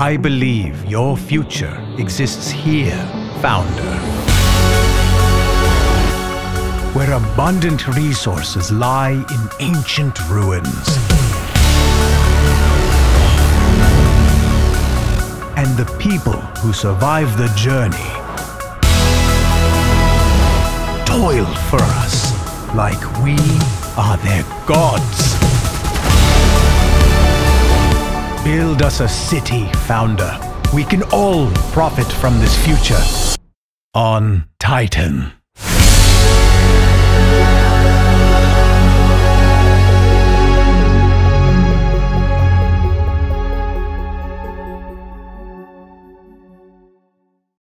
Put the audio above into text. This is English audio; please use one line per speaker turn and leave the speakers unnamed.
I believe your future exists here, Founder. Where abundant resources lie in ancient ruins. And the people who survive the journey toil for us like we are their gods. Build us a city, Founder. We can all profit from this future. On Titan.